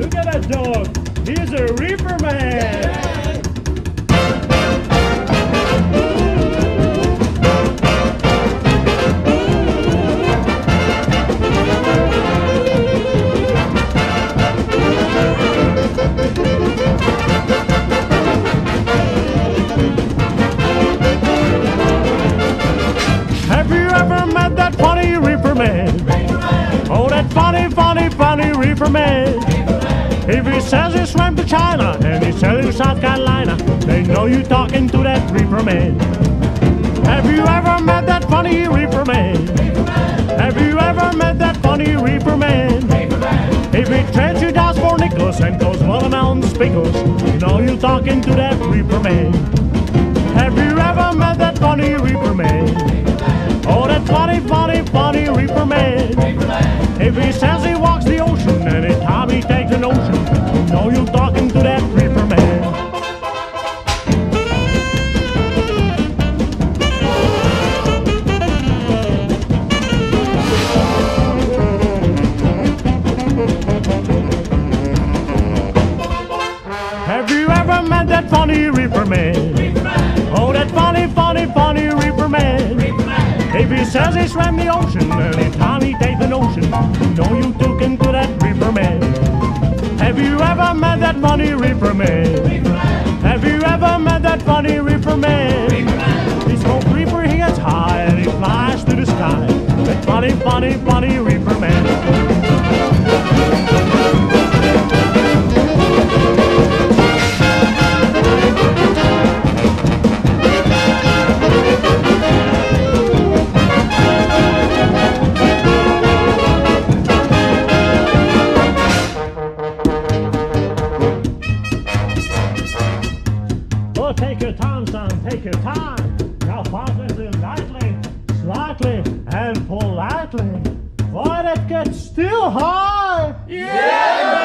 Look at that dog. He's a reefer man. Have you ever met that funny reefer man? Oh, that funny, funny, funny reefer man. If he says he swam to China and he's selling South Carolina, they know you talking to that reefer man. Have you ever met that funny reefer man? Have you ever met that funny reefer man? If he trades you down for nickels and goes watermelon pickles, you know you talking to that reefer man. Have you ever met that funny reefer man? Oh, that funny, funny, funny reefer man. If he says know you're talking to that reefer man. Have you ever met that funny reefer man? Oh, that funny, funny, funny reefer man. If he says he swam the ocean, that funny reefer man? Have you ever met that funny reefer man? He smoke reefer, he gets high, and he flies through the sky. That funny, funny, funny reefer man. Take your time, son, take your time. Now, positively, lightly, slightly, and politely. Why that gets still high? Yeah!